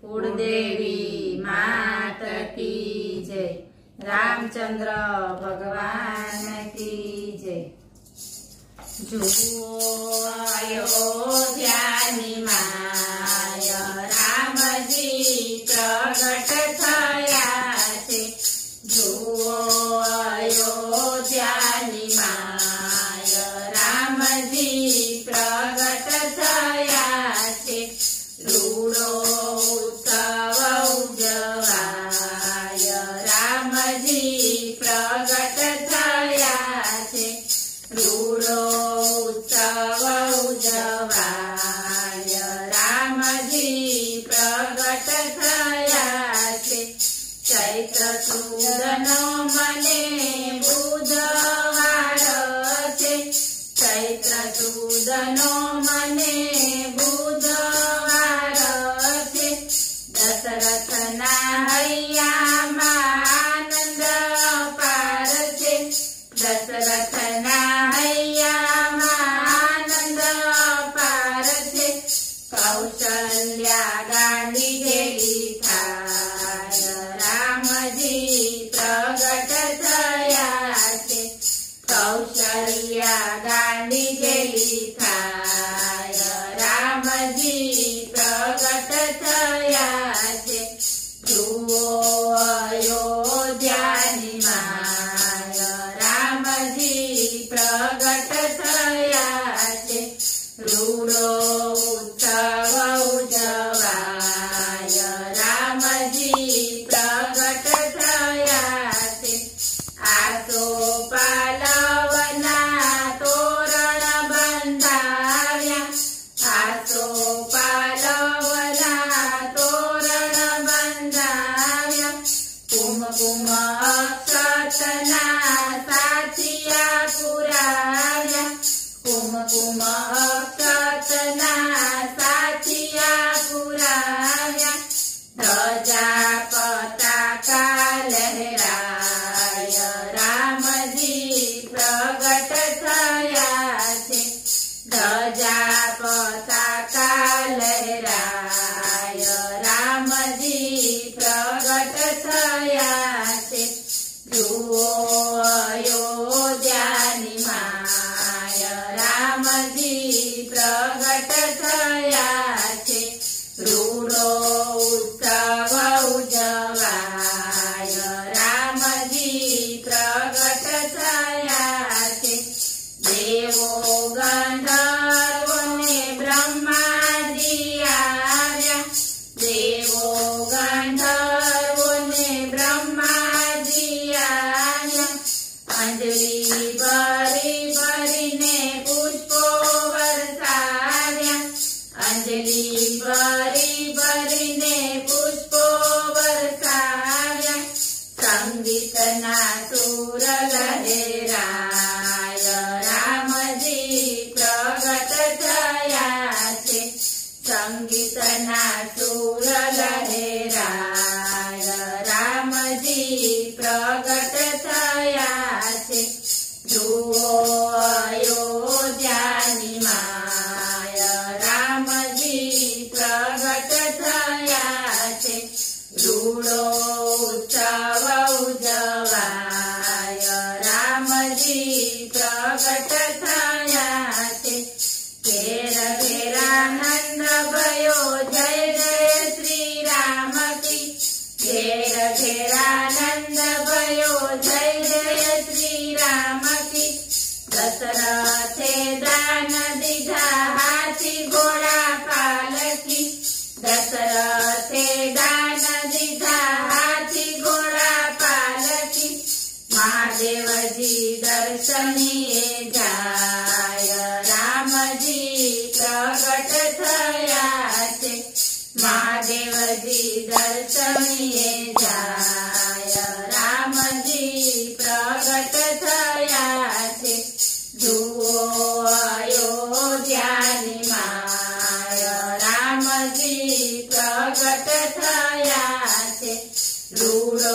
કુળદેવી માત કી જય. રામચંદ્ર ભગવાન કી જય. જુઓ અયોધ્યાની no. રામજી પ્રગટ થયા છે. જુઓ અયોધ્યાની રામજી પ્રગટ થયા છે. રૂડો माता जना I. સંગીતના સુર લહેરાય રામજી પ્રગટ થયા છે સંગીતના સુર લહેરાય રામજી પ્રગટ થયા છે જુઓ અયોધ્યાની માય રામજી પ્રગટ થયા છે રૂડો नन्द भयो जय जय श्रीरम गेर खेरा नन्द भयो जय जय श्रीरमति दसरा दानीधा हाचि घोरा पालक। दसरा थे दान हाचिघोरा पालि महादेव जी दर्शनी મહાદેવજી દર્શનીએ જાય રામજી પ્રગટ થયા છે જુઓ અયોધ્યાની માય રામજી પ્રગટ થયા છે રૂડો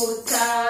voltar.